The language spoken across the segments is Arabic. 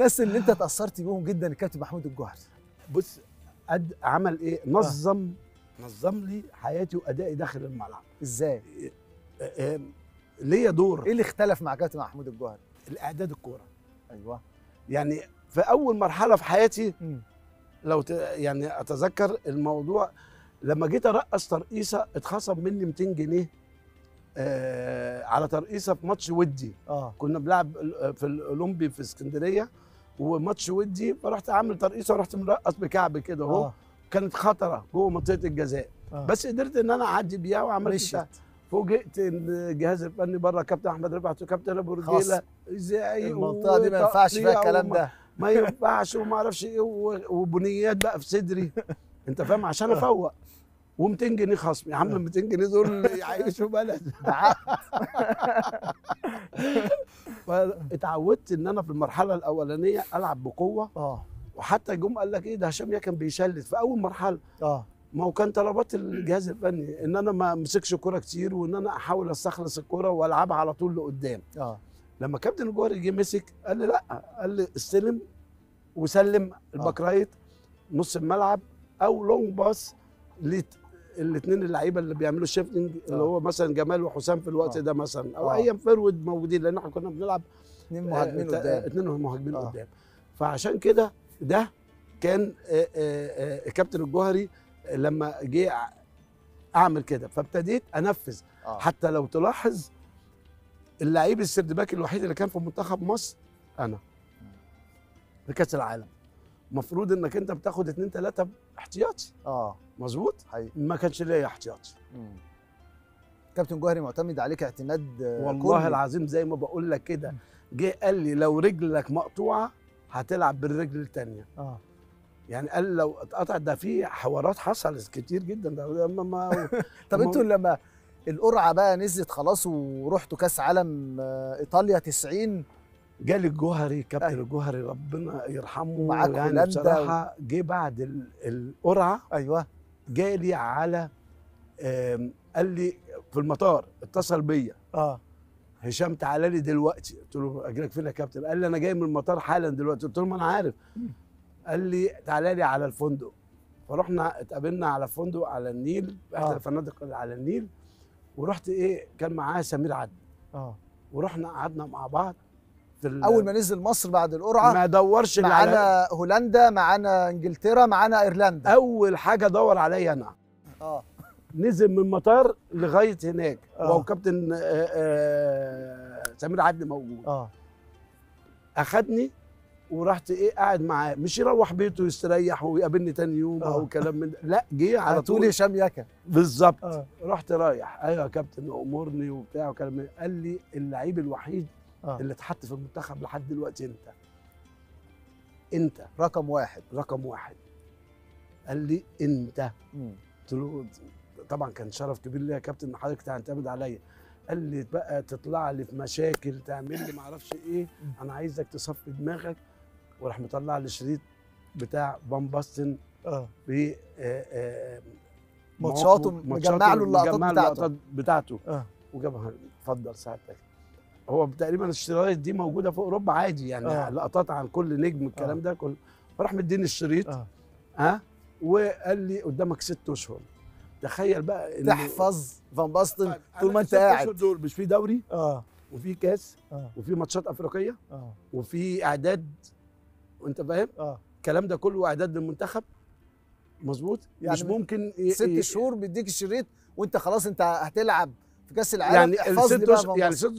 تحس ان انت اتاثرت بيهم جدا الكابتن محمود الجوهري بص قد عمل إيه؟ نظم نظم لي حياتي وأدائي داخل الملعب. إزاي؟ آه، آه، ليا دور. إيه اللي اختلف مع كابتن محمود الجوهري الأعداد الكورة. أيوه. يعني في أول مرحلة في حياتي مم. لو ت... يعني أتذكر الموضوع لما جيت أرقص ترقيصة اتخصم مني 200 جنيه آه على ترقيصة في ماتش ودي. آه. كنا بنلعب في الأولمبي في اسكندرية. وماتش ودي فرحت عامل ترقيصه ورحت مرقص بكعب كده اهو. آه. كانت خطرة جوه منطقة الجزاء. آه. بس قدرت إن أنا أعدي بيها وعملت. فوجئت إن الجهاز الفني بره كابتن أحمد رفعت وكابتن أبو. رجيله إزاي المنطقة دي ما ينفعش فيها الكلام ده. ما ينفعش وما أعرفش إيه وبنيات بقى في صدري. أنت فاهم؟ عشان أفوق. و200 جنيه خصم. يا عم 200 جنيه دول يعيشوا بلد. فاتعودت إن أنا في المرحلة الأولانية ألعب بقوة. آه. وحتى جم قال لك إيه ده هشام كان بيشلت. في أول مرحلة. آه. ما هو كان طلبات الجهاز الفني إن أنا ما أمسكش كوره كتير وإن أنا أحاول أستخلص الكوره وألعبها على طول لقدام. آه. لما كابتن الجوهري جه مسك قال لي لأ قال لي استلم وسلم ال back right نص الملعب أو long pass الاثنين اللعيبة اللي بيعملوا shifting اللي آه. هو مثلا جمال وحسام في الوقت آه. ده مثلا أو آه. أيام forward موجودين لأن إحنا كنا بنلعب اثنين مهاجمين آه، قدام اثنين مهاجمين. قدام فعشان كده ده كان كابتن الجوهري لما جه أعمل كده فابتديت أنفذ حتى لو تلاحظ اللعيب السردباك الوحيد اللي كان في منتخب مصر أنا في كأس العالم المفروض إنك أنت بتاخد اتنين تلاتة احتياطي آه. مظبوط ما كانش ليا احتياطي مم. كابتن جوهري معتمد عليك اعتماد آه، والله كلي. العظيم زي ما بقول لك كده جه قال لي لو رجلك مقطوعة هتلعب بالرجل الثانية آه. يعني قال لو اتقطعت ده في حوارات حصلت كتير جدا. ده ما ما طب أنتوا لما القرعة بقى نزلت خلاص ورحتوا كأس عالم آه، إيطاليا 90 جالي الجوهري كابتن أيوة. الجوهري ربنا يرحمه ومعاك يعني بصراحة جه بعد ال- القرعة أيوه. جالي على قال لي في المطار اتصل بيا. آه. هشام تعالى لي دلوقتي. قلت له اجيلك فين يا كابتن؟ قال لي أنا جاي من المطار حالا دلوقتي. قلت له ما أنا عارف. قال لي تعالى لي على الفندق. فرحنا اتقابلنا على فندق على النيل احدى آه. الفنادق اللي على النيل. ورحت إيه كان معاه سمير عدل آه. ورحنا قعدنا مع بعض. أول ما نزل مصر بعد القرعة ما دورش على- معانا هولندا معانا إنجلترا معانا إيرلندا. أول حاجة دور عليا أنا. آه. نزل من المطار لغاية هناك. آه. وهو كابتن آه، آه، سمير عدلي موجود. آه. أخدني ورحت إيه قاعد معاه. مش يروح بيته يستريح ويقابلني تاني يوم آه. أو كلام من ده. لا جه على طول هشام يكا بالظبط. آه. رحت رايح. أيوه يا كابتن امرني وبتاع وكلام. قال لي اللعيب الوحيد آه. اللي اتحط في المنتخب لحد دلوقتي انت. انت رقم واحد رقم واحد. قال لي انت. قلت له طبعا كان شرف كبير ليا يا كابتن إن حضرتك تعتمد عليا. قال لي بقى تطلع لي في مشاكل تعمل لي معرفش إيه. أنا عايزك تصفي دماغك وراح مطلع لي شريط بتاع فان باستن آه. ب آه، آه، ماتشاته مجمع له اللقطات بتاعته. بتاعته. آه. وجابها اتفضل ساعتك هو تقريبا الشرايط دي موجودة في أوروبا عادي يعني آه. لقطات عن كل نجم الكلام آه. ده كله. فراح مديني الشريط آه. ها وقال لي قدامك ست أشهر. تخيل بقى تحفظ فان باستن طيب، طول ما أنت قاعد. دول مش في دوري؟ آه. وفي كاس آه. وفي ماتشات أفريقية آه. وفي إعداد وأنت فاهم؟ آه. الكلام ده كله إعداد للمنتخب؟ مظبوط؟ يعني مش ممكن ست شهور بيديك الشريط وأنت خلاص أنت هتلعب. في كأس العالم يعني احفظ لي الست بقى يعني. ست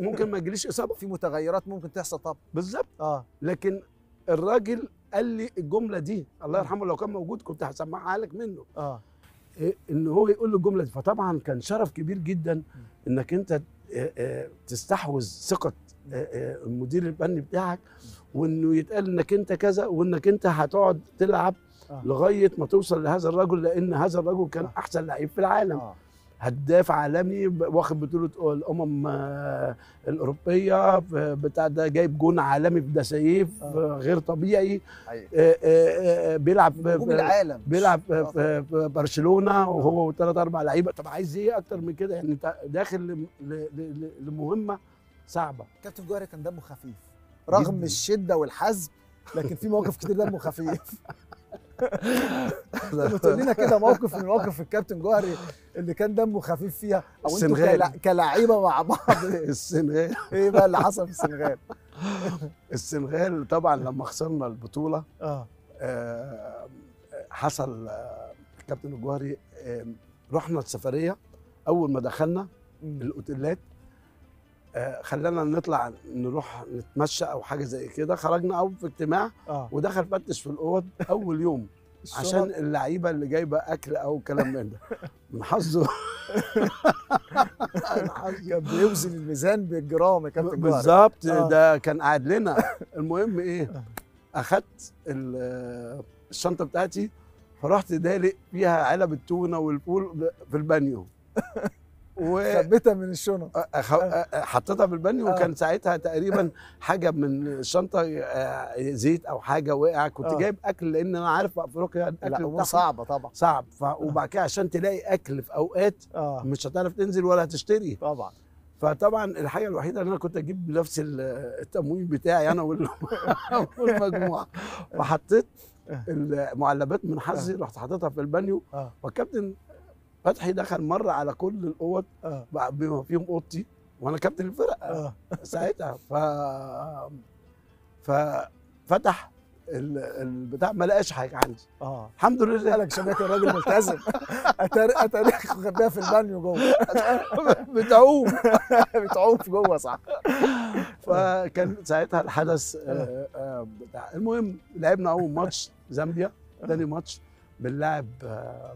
ممكن ما يجيليش إصابة؟ في متغيرات ممكن تحصل طبعا. بالظبط. آه. لكن الراجل قال لي الجملة دي الله يرحمه لو كان موجود كنت هسمعها لك منه. آه. إيه إن هو يقول له الجملة دي. فطبعا كان شرف كبير جدا إنك أنت آه، آه، تستحوذ ثقة آه، آه، المدير الفني بتاعك وإنه يتقال إنك أنت كذا وإنك أنت هتقعد تلعب آه. لغاية ما توصل لهذا الرجل لأن هذا الرجل كان آه. أحسن لعيب في العالم. هداف عالمي واخد بطولة الأمم آه، الأوروبية بتاع ده جايب جون عالمي في دسايف آه. غير طبيعي آه، بيلعب في- نجوم العالم. بيلعب في, برشلونة وهو وثلاث أربع لعيبة. طب عايز إيه أكتر من كده؟ يعني انت داخل لمهمة صعبة. كابتن جوهري كان دمه خفيف رغم. الشدة والحزم لكن في مواقف كتير دمه خفيف. لنا كده موقف من مواقف الكابتن جوهري اللي كان دمه خفيف فيها أو أنتوا. كلا- كلاعيبة مع بعض السنغال إيه بقى اللي حصل في السنغال؟ السنغال طبعا لما خسرنا البطولة آه آه، حصل آه، الكابتن الجوهري آه، رحنا السفرية أول ما دخلنا. الأوتيلات خلانا نطلع نروح نتمشى أو حاجة زي كده. خرجنا أول في اجتماع آه. ودخل فتش في الأوض أول يوم عشان. اللعيبة اللي جايبة أكل أو كلام من ده. من حظه. كان بيوزن الميزان بالجرام يا كابتن بالظبط. آه. ده كان قاعد لنا. المهم إيه؟ أخدت ال- الشنطة بتاعتي فرحت دالق فيها علب التونة والفول في البانيو. و خبيتها من الشنط. حطيتها في البانيو آه. وكان ساعتها تقريبا حاجة من الشنطه آه، زيت أو حاجة وقع كنت آه. جايب أكل لأن أنا عارف في افريقيا الأكل صعبة طبعا. صعب. ف... وبعد كده عشان تلاقي أكل في أوقات مش هتعرف تنزل ولا هتشتري. طبعا. فطبعا الحاجة الوحيدة اللي أنا كنت أجيب نفس ال- التموين بتاعي أنا وال- والمجموعة. فحطيت المعلبات من حظي رحت حاططها في البانيو. والكابتن فتحي دخل مرة على كل الأوض بقى بما فيهم اوضتي وأنا كابتن الفرقة آه. ساعتها. ف ففتح ال- البتاع ما لقاش حاجة عندي. آه. الحمد لله. قالك شباب الراجل ملتزم. اتاري اتاري خبيها في البانيو جوه. بتعوم. بتعوم في جوه صح. فكان ساعتها الحدث آه، آه، بتاع. المهم لعبنا أول ماتش زامبيا. تاني ماتش بنلعب آه،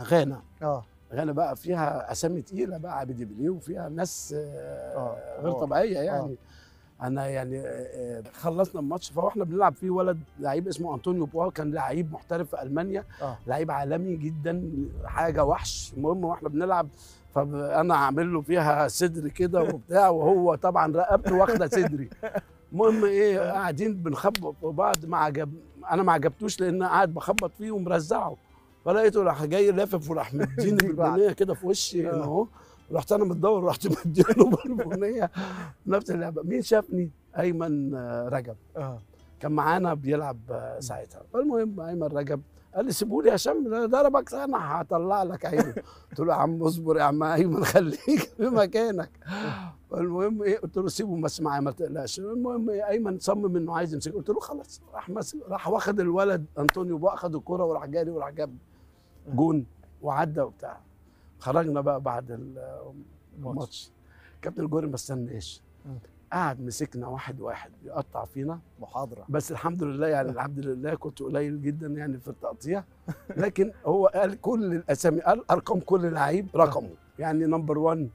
غانا آه. غانا بقى فيها أسامي تقيلة بقى عبيدي بيليه وفيها ناس آه، آه، غير آه، طبيعية يعني. أنا يعني آه، آه، خلصنا الماتش فاحنا بنلعب فيه ولد لعيب اسمه أنطوني يبوا كان لعيب محترف في ألمانيا. آه. لعيب عالمي جدا حاجة وحش المهم وإحنا بنلعب فأنا عامل له فيها صدر كده وبتاع وهو طبعا رقبته واخدة صدري. المهم إيه قاعدين بنخبط في بعض ما عجب أنا ما عجبتوش لأن قاعد بخبط فيه ومرزعه. فلقيته راح جاي لافف وراح مديني. بالبنية كده في وشي آه. هنا اهو. رحت أنا متدور رحت مديله بالبنية. نفس اللعبة. مين شافني؟ أيمن آه، رجب. آه. كان معانا بيلعب آه، ساعتها. فالمهم أيمن رجب قال لي سيبولي يا هشام ضربك أنا هطلع لك عينه قلت له يا عم اصبر يا عم أيمن خليك في مكانك. فالمهم إيه؟ قلت له سيبه بس معايا ما تقلقش. المهم إيه؟ أيمن صمم إنه عايز يمسكه. قلت له خلاص راح راح واخد الولد أنطونيو بقى اخد الكرة وراح جاري وراح جاب جون. وعدى وبتاع. خرجنا بقى بعد ال- الماتش. كابتن الجوري ما استناش. قعد مسكنا واحد واحد يقطع فينا. محاضرة. بس الحمد لله يعني الحمد لله كنت قليل جدا يعني في التقطيع. لكن هو قال كل الأسامي قال أرقام كل لعيب رقمه. يعني number 1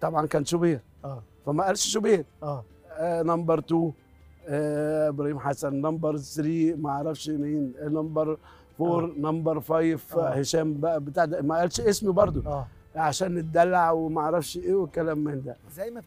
طبعا كان شوبير. آه. فما قالش شوبير. آه. آه number 2 آه إبراهيم حسن number 3 ما أعرفش مين آه، number 4 number 5 آه. هشام بقى بتاع ده. ما قالش اسمي برضو آه. عشان الدلع وما أعرفش إيه والكلام من ده. زي ما